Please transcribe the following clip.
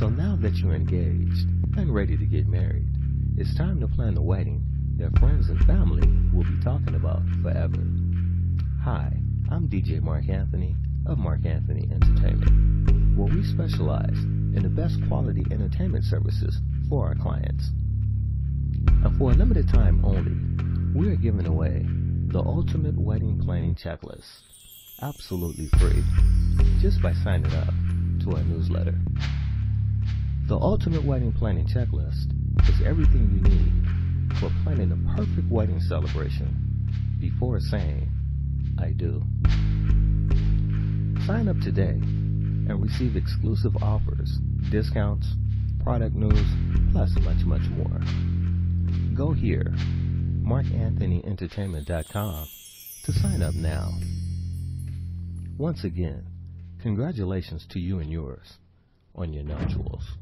So now that you're engaged and ready to get married, it's time to plan the wedding that friends and family will be talking about forever. Hi, I'm DJ Mark Anthony of Mark Anthony Entertainment, where we specialize in the best quality entertainment services for our clients. And for a limited time only, we are giving away the ultimate wedding planning checklist, absolutely free, just by signing up to our newsletter. The ultimate wedding planning checklist is everything you need for planning the perfect wedding celebration before saying, I do. Sign up today and receive exclusive offers, discounts, product news, plus much, much more. Go here, markanthonyentertainment.com, to sign up now. Once again, congratulations to you and yours on your nuptials.